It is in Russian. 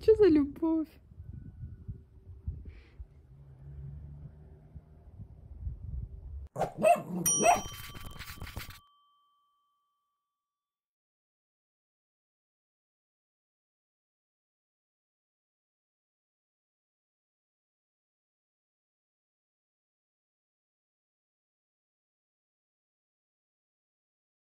что за любовь?